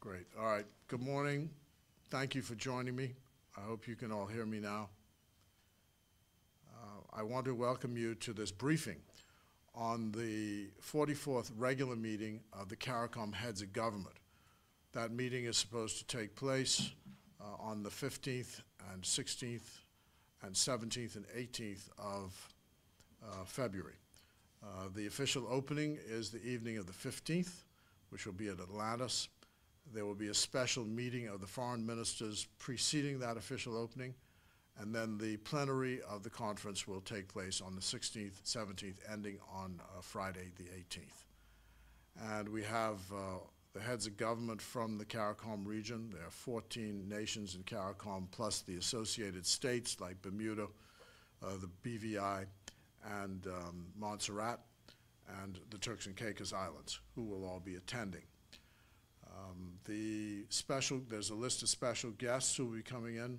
Great. All right. Good morning. Thank you for joining me. I hope you can all hear me now. Uh, I want to welcome you to this briefing on the 44th regular meeting of the CARICOM Heads of Government. That meeting is supposed to take place uh, on the 15th and 16th and 17th and 18th of uh, February. Uh, The official opening is the evening of the 15th, which will be at Atlantis. There will be a special meeting of the foreign ministers preceding that official opening, and then the plenary of the conference will take place on the 16th, 17th, ending on uh, Friday, the 18th. And we have uh, the heads of government from the CARICOM region. There are 14 nations in CARICOM, plus the associated states like Bermuda, uh, the BVI, and um, Montserrat, and the Turks and Caicos Islands, who will all be attending. Um, The special, there's a list of special guests who will be coming in,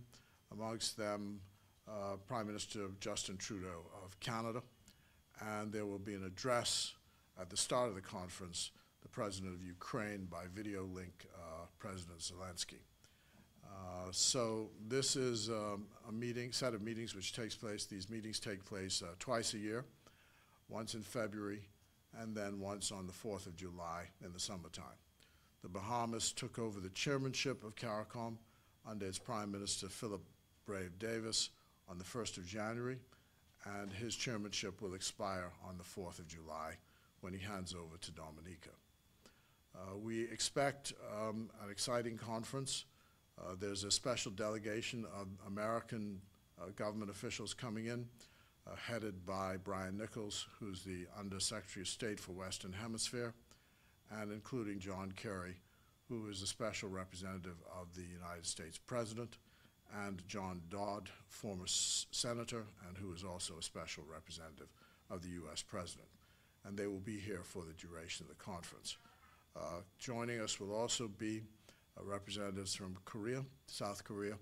amongst them uh, Prime Minister Justin Trudeau of Canada, and there will be an address at the start of the conference, the President of Ukraine by video link, uh, President Zelensky. Uh, So this is um, a meeting, set of meetings which takes place, these meetings take place uh, twice a year, once in February, and then once on the 4th of July in the summertime. The Bahamas took over the chairmanship of CARICOM under its Prime Minister Philip Brave Davis on the 1st of January, and his chairmanship will expire on the 4th of July when he hands over to Dominica. Uh, We expect um, an exciting conference. Uh, There's a special delegation of American uh, government officials coming in, uh, headed by Brian Nichols, who's the Undersecretary of State for Western Hemisphere, and including John Kerry, who is a special representative of the United States President, and John Dodd, former senator, and who is also a special representative of the U.S. President. And they will be here for the duration of the conference. Uh, Joining us will also be uh, representatives from Korea, South Korea,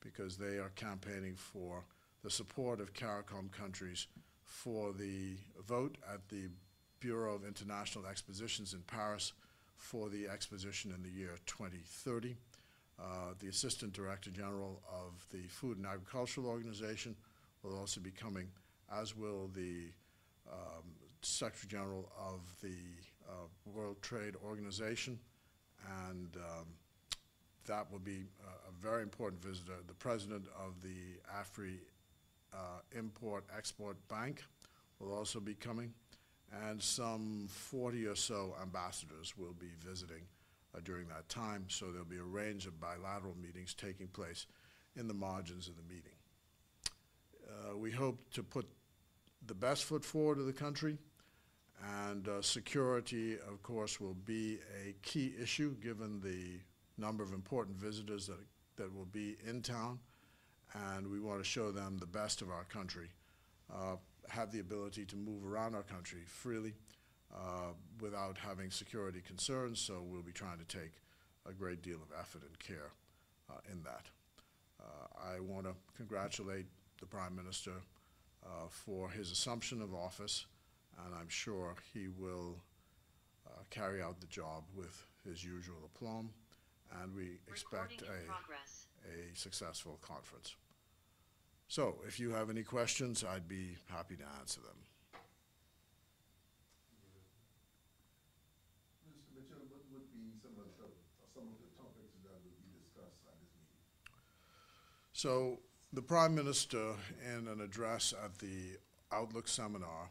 because they are campaigning for the support of CARICOM countries for the vote at the Bureau of International Expositions in Paris for the exposition in the year 2030. Uh, The Assistant Director General of the Food and Agricultural Organization will also be coming, as will the um, Secretary General of the uh, World Trade Organization, and um, that will be a- a very important visitor. The President of the AFRI uh, Import-Export Bank will also be coming, and some 40 or so ambassadors will be visiting uh, during that time, so there'll be a range of bilateral meetings taking place in the margins of the meeting. Uh, We hope to put the best foot forward of the country, and uh, security, of course, will be a key issue, given the number of important visitors that, that will be in town, and we want to show them the best of our country, uh, have the ability to move around our country freely uh, without having security concerns, so we'll be trying to take a great deal of effort and care uh, in that. Uh, I want to congratulate the Prime Minister uh, for his assumption of office, and I'm sure he will uh, carry out the job with his usual aplomb, and we expect Recording in a, progress. a successful conference. So, if you have any questions, I'd be happy to answer them. Mr. Mitchell, what would be some of the, some of the topics that would be discussed at this meeting? So, the Prime Minister, in an address at the Outlook Seminar,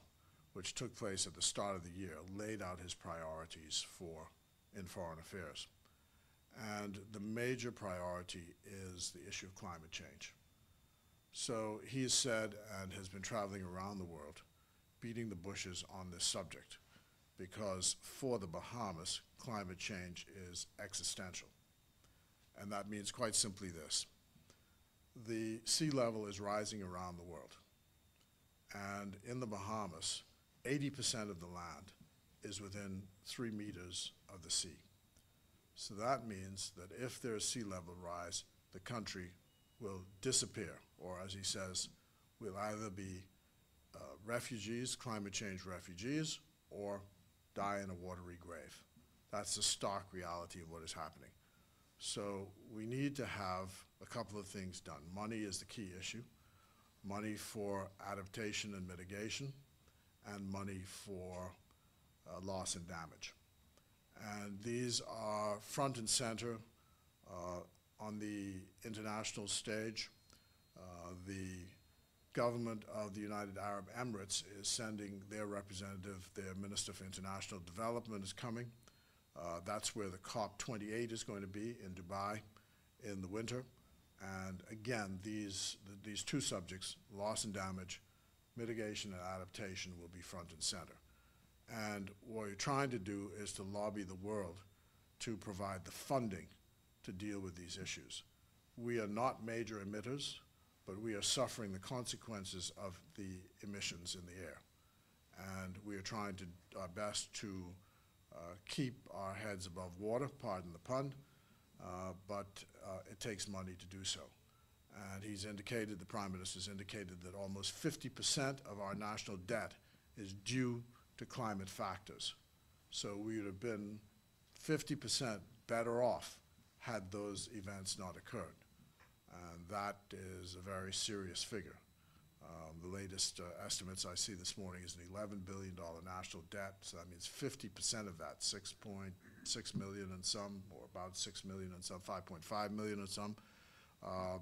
which took place at the start of the year, laid out his priorities for, in foreign affairs. And the major priority is the issue of climate change. So he has said, and has been traveling around the world, beating the bushes on this subject, because for the Bahamas, climate change is existential. And that means quite simply this the sea level is rising around the world. And in the Bahamas, 80% of the land is within three meters of the sea. So that means that if there is sea level rise, the country will disappear, or as he says, will either be uh, refugees, climate change refugees, or die in a watery grave. That's the stark reality of what is happening. So we need to have a couple of things done. Money is the key issue. Money for adaptation and mitigation, and money for uh, loss and damage. And these are front and center uh, on the international stage. Uh, the government of the United Arab Emirates is sending their representative, their Minister for International Development is coming. Uh, that's where the COP28 is going to be in Dubai in the winter. And again, these, th- these two subjects, loss and damage, mitigation and adaptation, will be front and center. And what you're trying to do is to lobby the world to provide the funding to deal with these issues. We are not major emitters, but we are suffering the consequences of the emissions in the air. And we are trying to, our best to uh, keep our heads above water, pardon the pun, uh, but uh, it takes money to do so. And he's indicated, the Prime Minister's indicated that almost 50% of our national debt is due to climate factors. So we would have been 50% better off had those events not occurred. And that is a very serious figure. Um, the latest uh, estimates I see this morning is an $11 billion national debt, so that means 50% of that, 6.6 million and some, or about 6 million and some, 5.5 million and some, uh,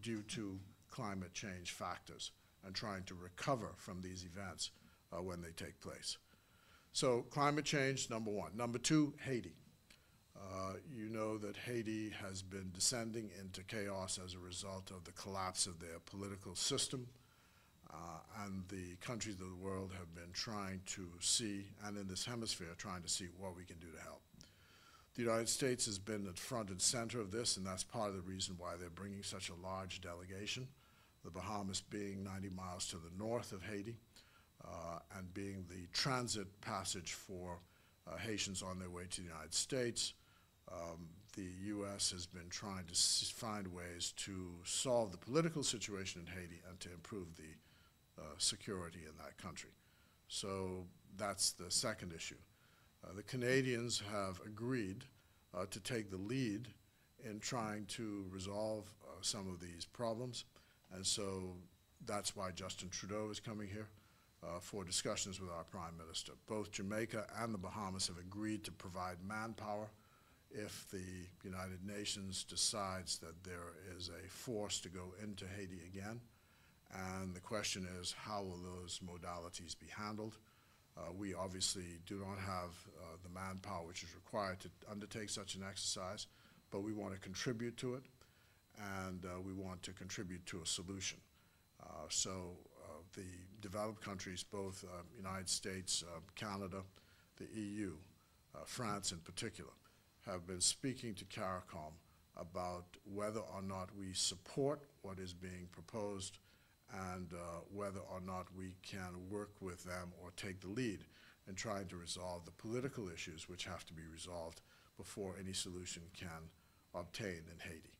due to climate change factors and trying to recover from these events uh, when they take place. So climate change, number one. Number two, Haiti. Uh, you know that Haiti has been descending into chaos as a result of the collapse of their political system. Uh, and the countries of the world have been trying to see, and in this hemisphere, trying to see what we can do to help. The United States has been at front and center of this, and that's part of the reason why they're bringing such a large delegation. The Bahamas being 90 miles to the north of Haiti, uh, and being the transit passage for uh, Haitians on their way to the United States. Um, the U.S. has been trying to find ways to solve the political situation in Haiti and to improve the uh, security in that country. So that's the second issue. Uh, the Canadians have agreed uh, to take the lead in trying to resolve uh, some of these problems, and so that's why Justin Trudeau is coming here uh, for discussions with our Prime Minister. Both Jamaica and the Bahamas have agreed to provide manpower if the United Nations decides that there is a force to go into Haiti again. And the question is, how will those modalities be handled? Uh, we obviously do not have uh, the manpower which is required to undertake such an exercise, but we want to contribute to it, and uh, we want to contribute to a solution. Uh, so uh, the developed countries, both uh, United States, Canada, the EU, France in particular, have been speaking to CARICOM about whether or not we support what is being proposed and uh, whether or not we can work with them or take the lead in trying to resolve the political issues which have to be resolved before any solution can obtain in Haiti.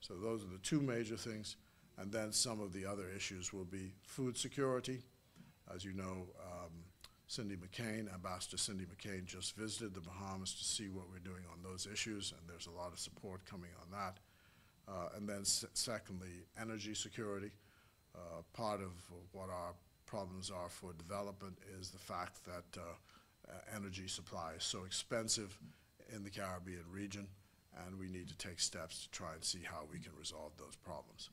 So those are the two major things. And then some of the other issues will be food security. As you know, um, Cindy McCain, Ambassador Cindy McCain, just visited the Bahamas to see what we're doing on those issues, and there's a lot of support coming on that. Uh, and then, secondly, energy security. Uh, part of what our problems are for development is the fact that uh, energy supply is so expensive in the Caribbean region, and we need to take steps to try and see how we can resolve those problems.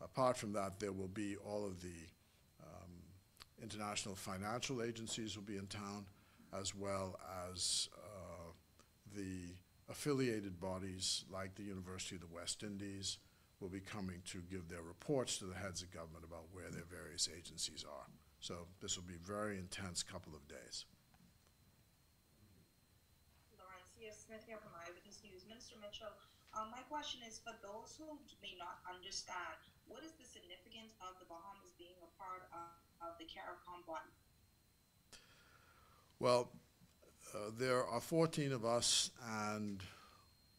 Apart from that, there will be all of the international financial agencies will be in town, as well as uh, the affiliated bodies like the University of the West Indies will be coming to give their reports to the heads of government about where their various agencies are. So this will be a very intense couple of days. Laurencia Smith here from Eyewitness News. Minister Mitchell, um, my question is for those who may not understand, what is the significance of the Bahamas being a part of, of the CARICOM body? Well, uh, there are 14 of us and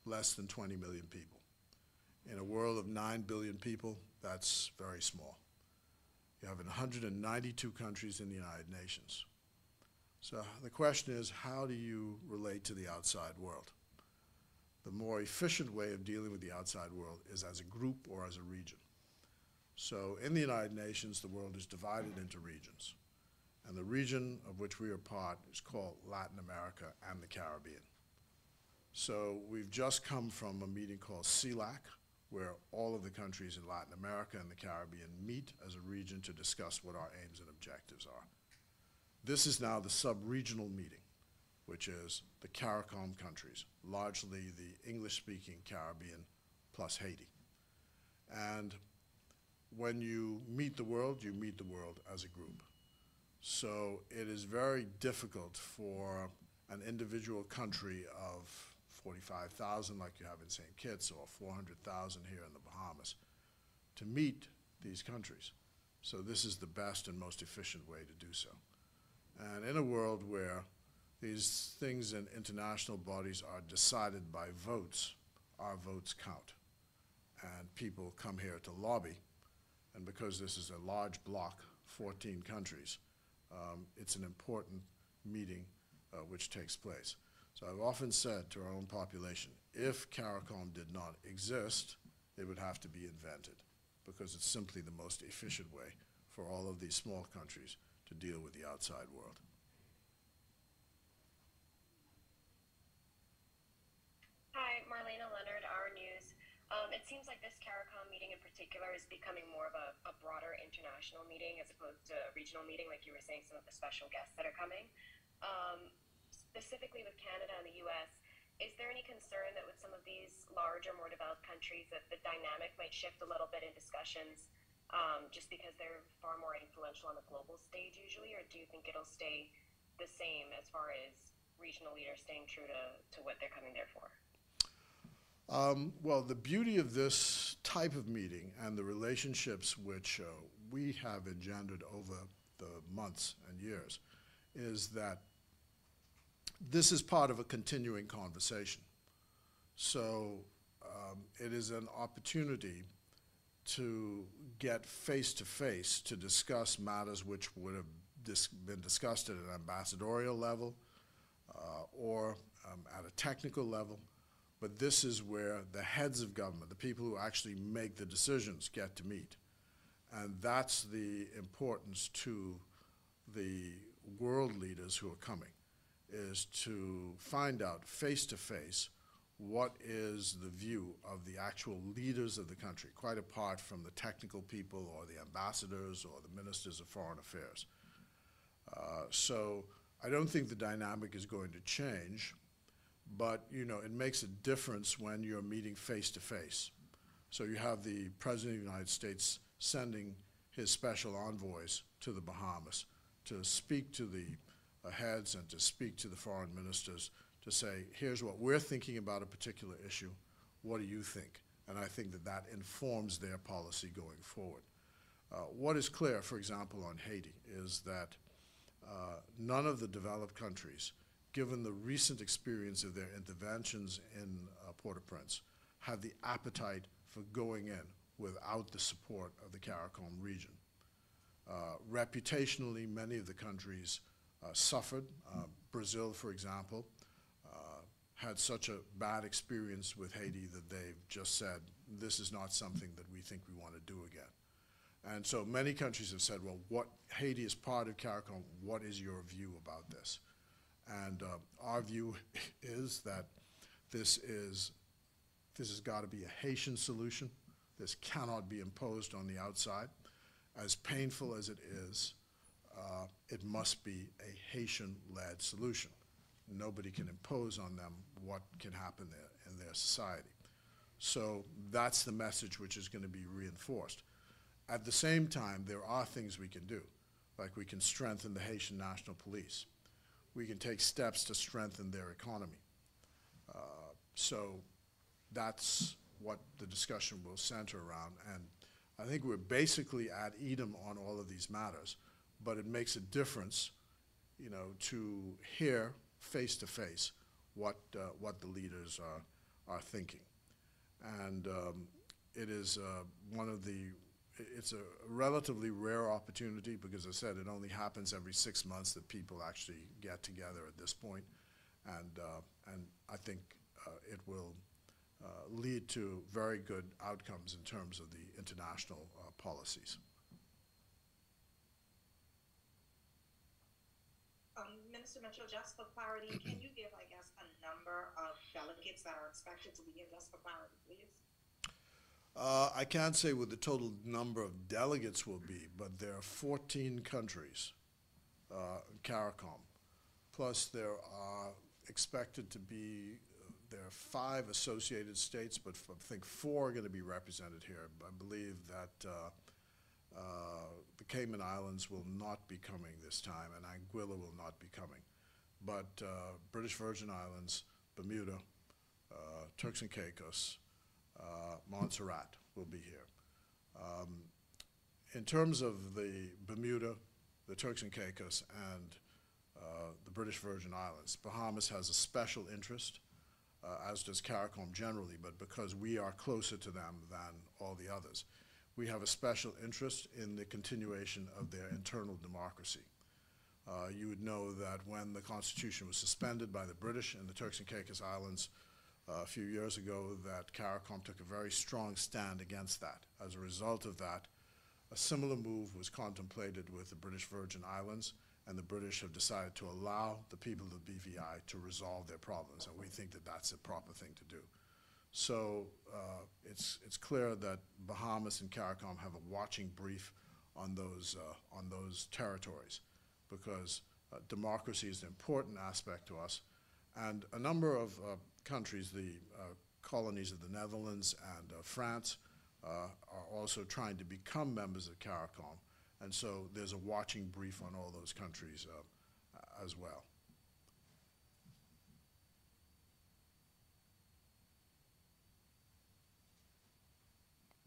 less than 20 million people. In a world of 9 billion people, that's very small. You have 192 countries in the United Nations. So the question is, how do you relate to the outside world? the more efficient way of dealing with the outside world is as a group or as a region. So in the United Nations, the world is divided into regions. And the region of which we are part is called Latin America and the Caribbean. So we've just come from a meeting called CELAC, where all of the countries in Latin America and the Caribbean meet as a region to discuss what our aims and objectives are. This is now the sub-regional meeting, which is the CARICOM countries, largely the English-speaking Caribbean plus Haiti. And when you meet the world, you meet the world as a group. So it is very difficult for an individual country of 45,000 like you have in St. Kitts or 400,000 here in the Bahamas to meet these countries. So this is the best and most efficient way to do so. And in a world where these things in international bodies are decided by votes, our votes count. And people come here to lobby, and because this is a large bloc, 14 countries, um, it's an important meeting uh, which takes place. So I've often said to our own population, if CARICOM did not exist, it would have to be invented, because it's simply the most efficient way for all of these small countries to deal with the outside world. Hi, Marlena Leonard, Our News. Um, it seems like this CARICOM meeting in particular is becoming more of a, a broader international meeting as opposed to a regional meeting, like you were saying, some of the special guests that are coming. Um, specifically with Canada and the US, is there any concern that with some of these larger, more developed countries that the dynamic might shift a little bit in discussions um, just because they're far more influential on the global stage usually, or do you think it'll stay the same as far as regional leaders staying true to, to what they're coming there for? Um, well, the beauty of this type of meeting and the relationships which uh, we have engendered over the months and years is that this is part of a continuing conversation. So um, it is an opportunity to get face to face to discuss matters which would have dis been discussed at an ambassadorial level uh, or um, at a technical level. But this is where the heads of government, the people who actually make the decisions, get to meet. And that's the importance to the world leaders who are coming, is to find out face to face what is the view of the actual leaders of the country, quite apart from the technical people or the ambassadors or the ministers of foreign affairs. Uh, so I don't think the dynamic is going to change, but you know it makes a difference when you're meeting face to face. So you have the President of the United States sending his special envoys to the Bahamas to speak to the uh, heads and to speak to the foreign ministers to say, here's what we're thinking about a particular issue. What do you think? And I think that that informs their policy going forward. Uh, what is clear, for example, on Haiti, is that uh, none of the developed countries, given the recent experience of their interventions in uh, Port-au-Prince, have the appetite for going in without the support of the CARICOM region. Uh, reputationally, many of the countries uh, suffered. Uh, Brazil, for example, had such a bad experience with Haiti that they've just said, this is not something that we think we want to do again. And so many countries have said, well, what Haiti is part of CARICOM, what is your view about this? And uh, our view is that this is this has got to be a Haitian solution. This cannot be imposed on the outside. As painful as it is, uh, it must be a Haitian-led solution. Nobody can impose on them what can happen there in their society. So that's the message which is going to be reinforced. At the same time, there are things we can do, like we can strengthen the Haitian National Police. We can take steps to strengthen their economy. Uh, so that's what the discussion will center around. And I think we're basically ad idem on all of these matters, but it makes a difference, you know, to hear face to face what uh, what the leaders are are thinking, and um, it is uh, one of the it's a relatively rare opportunity because, I said, it only happens every six months that people actually get together at this point, and uh, and I think uh, it will uh, lead to very good outcomes in terms of the international uh, policies. Um, Minister Mitchell, just for clarity, can you give, I guess, a number of delegates that are expected to be here, just for clarity, please? Uh, I can't say what the total number of delegates will be, but there are 14 countries uh, CARICOM. Plus, there are expected to be, uh, there are five associated states, but I think four are going to be represented here. I believe that uh, uh, the Cayman Islands will not be coming this time, and Anguilla will not be coming. But uh, British Virgin Islands, Bermuda, uh, Turks and Caicos, uh, Montserrat will be here. Um, in terms of the Bermuda, the Turks and Caicos, and uh, the British Virgin Islands, Bahamas has a special interest, uh, as does CARICOM generally, but because we are closer to them than all the others, we have a special interest in the continuation of their internal democracy. Uh, you would know that when the Constitution was suspended by the British in the Turks and Caicos Islands, a few years ago that CARICOM took a very strong stand against that. As a result of that, a similar move was contemplated with the British Virgin Islands, and the British have decided to allow the people of BVI to resolve their problems, and we think that that's a proper thing to do. So uh, it's, it's clear that Bahamas and CARICOM have a watching brief on those, uh, on those territories, because uh, democracy is an important aspect to us, and a number of uh, countries, the uh, colonies of the Netherlands and uh, France, uh, are also trying to become members of CARICOM. And so there's a watching brief on all those countries as well.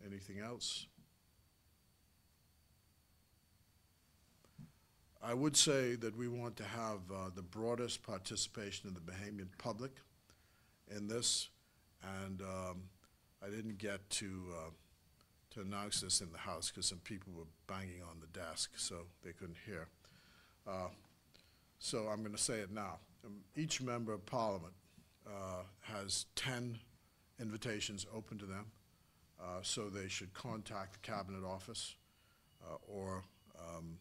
Anything else? I would say that we want to have uh, the broadest participation of the Bahamian public in this, and um, I didn't get to uh, to announce this in the House because some people were banging on the desk, so they couldn't hear. Uh, so I'm going to say it now. Um, each member of Parliament uh, has 10 invitations open to them, uh, so they should contact the Cabinet Office uh, or um,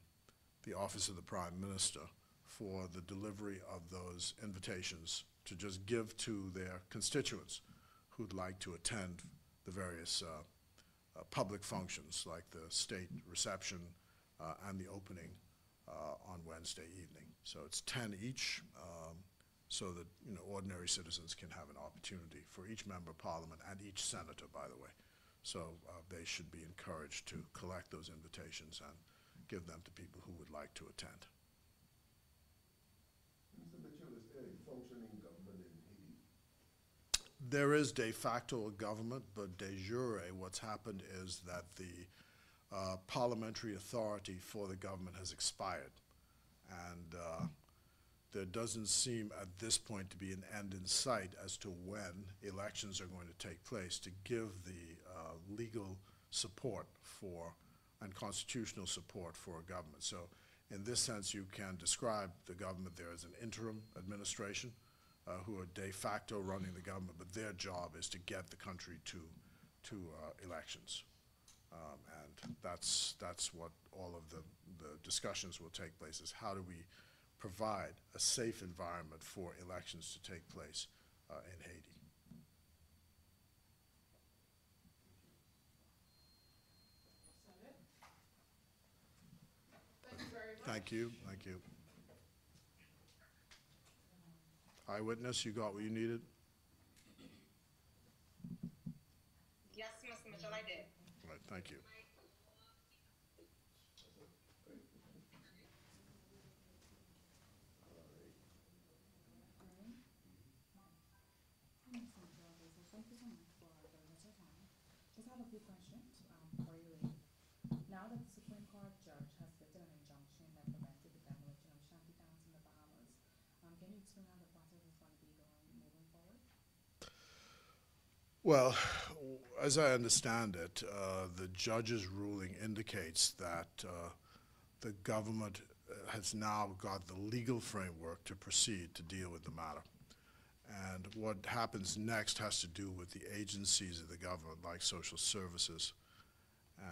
the Office of the Prime Minister for the delivery of those invitations to just give to their constituents who'd like to attend the various uh, uh, public functions like the state reception uh, and the opening uh, on Wednesday evening. So it's 10 each, um, so that you know ordinary citizens can have an opportunity for each member of parliament and each senator, by the way. So uh, they should be encouraged to collect those invitations and give them to people who would like to attend. Mr. Mitchell, is there a functioning government in Haiti? There is de facto a government, but de jure, what's happened is that the uh, parliamentary authority for the government has expired. And uh, there doesn't seem at this point to be an end in sight as to when elections are going to take place to give the uh, legal support for and constitutional support for a government. So in this sense, you can describe the government there as an interim administration uh, who are de facto running the government, but their job is to get the country to, to uh, elections. Um, and that's, that's what all of the, the discussions will take place, is how do we provide a safe environment for elections to take place uh, in Haiti. Thank you. Thank you, thank you. Eyewitness, you got what you needed? Yes, Mr. Mitchell, I did. All right, thank you. Thank you so much for giving us your time. Just have a few questions um, for you. Now that the Supreme Court judge has lifted an injunction that prevented the demolition of shanty towns in the Bahamas, um, can you explain how the process is going to be going moving forward? Well, as I understand it, uh, the judge's ruling indicates that uh, the government uh, has now got the legal framework to proceed to deal with the matter. And what happens next has to do with the agencies of the government, like social services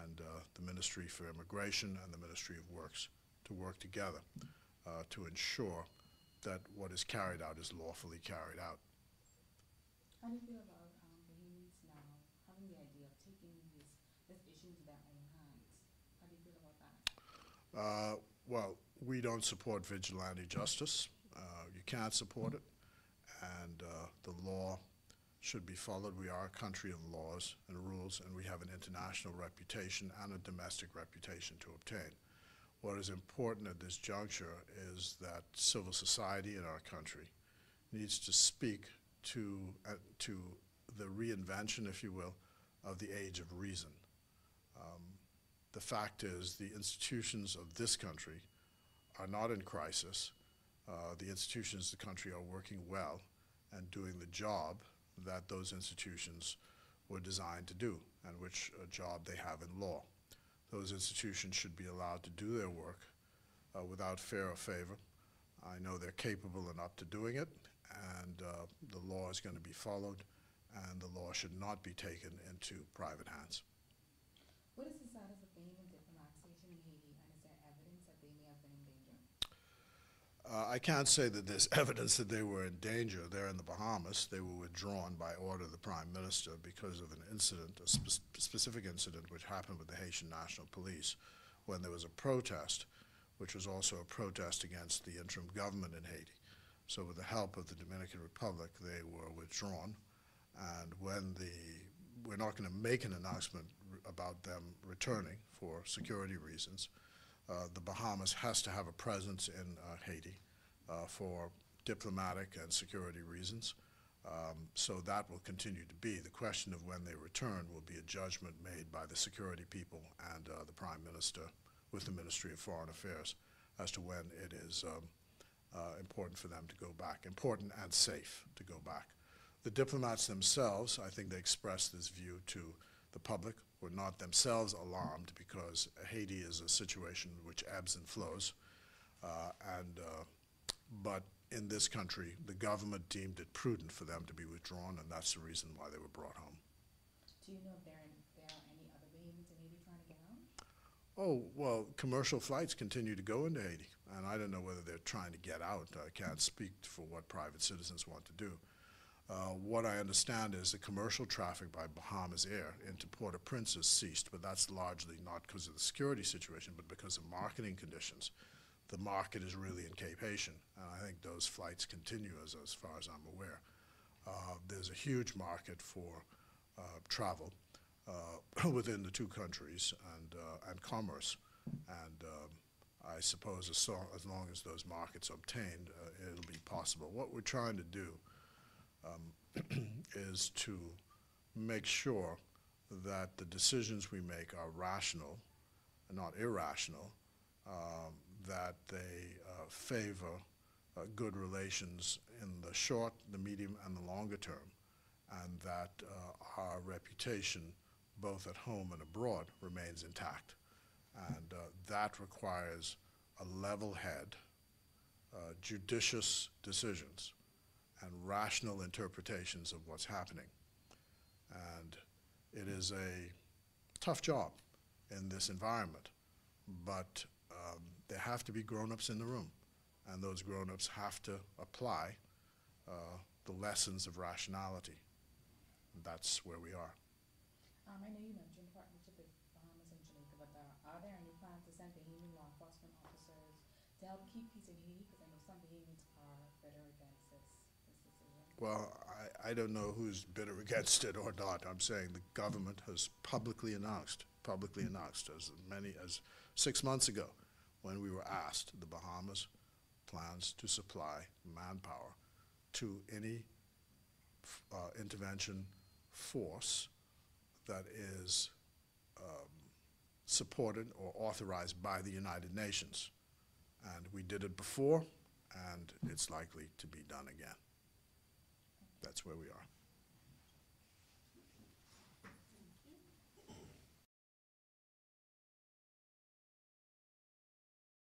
and uh, the Ministry for Immigration and the Ministry of Works, to work together uh, to ensure that what is carried out is lawfully carried out. How do you feel about um, Bahamians now having the idea of taking this, this issue into their own hands? How do you feel about that? Uh, Well, we don't support vigilante justice. Uh, You can't support it, and uh, the law should be followed. We are a country of laws and rules, and we have an international reputation and a domestic reputation to obtain. What is important at this juncture is that civil society in our country needs to speak to, uh, to the reinvention, if you will, of the age of reason. The fact is, the institutions of this country are not in crisis. Uh, The institutions of the country are working well and doing the job that those institutions were designed to do, and which uh, job they have in law. Those institutions should be allowed to do their work uh, without fear or favor. I know they're capable and up to doing it, and uh, the law is going to be followed, and the law should not be taken into private hands. What is the status of Bahamian diplomats stationed in Haiti, and is there evidence that they may have been in danger? Uh, I can't say that there's evidence that they were in danger. They're in the Bahamas. They were withdrawn by order of the Prime Minister because of an incident, a spe- specific incident which happened with the Haitian National Police when there was a protest, which was also a protest against the interim government in Haiti. So with the help of the Dominican Republic, they were withdrawn. And when the, we're not going to make an announcement about them returning for security reasons, the Bahamas has to have a presence in uh, Haiti uh, for diplomatic and security reasons. Um, So that will continue to be. The question of when they return will be a judgment made by the security people and uh, the Prime Minister with the Ministry of Foreign Affairs as to when it is um, uh, important for them to go back, important and safe to go back. The diplomats themselves, I think they expressed this view to the public, were not themselves alarmed because Haiti is a situation which ebbs and flows. Uh, and, uh, but in this country, the government deemed it prudent for them to be withdrawn, and that's the reason why they were brought home. Do you know if there, there are any other Bahamians in Haiti trying to get out? Oh, well, commercial flights continue to go into Haiti, and I don't know whether they're trying to get out. I can't speak for what private citizens want to do. Uh, what I understand is the commercial traffic by Bahamasair into Port-au-Prince has ceased, but that's largely not because of the security situation, but because of marketing conditions. The market is really in Cap-Haïtien, and I think those flights continue as, as far as I'm aware. Uh, there's a huge market for uh, travel uh, within the two countries and, uh, and commerce. And um, I suppose as, so, as long as those markets are obtained, it'll be possible. What we're trying to do um, is to make sure that the decisions we make are rational not irrational, um, that they uh, favor uh, good relations in the short, the medium, and the longer term, and that uh, our reputation, both at home and abroad, remains intact. And uh, that requires a level head, uh, judicious decisions, and rational interpretations of what's happening. And it is a tough job in this environment, but um, there have to be grown-ups in the room, and those grown-ups have to apply uh, the lessons of rationality. And that's where we are. Um, I know you mentioned partnership with Bahamas and Jamaica, but uh, are there any plans to send Bahamian law enforcement officers to help keep peace in Haiti? Because I know some Bahamians are bitter against. Well, I, I don't know who's bitter against it or not. I'm saying the government has publicly announced, publicly announced, as many as six months ago, when we were asked, the Bahamas plans to supply manpower to any uh, intervention force that is um, supported or authorized by the United Nations. And we did it before, and it's likely to be done again. That's where we are.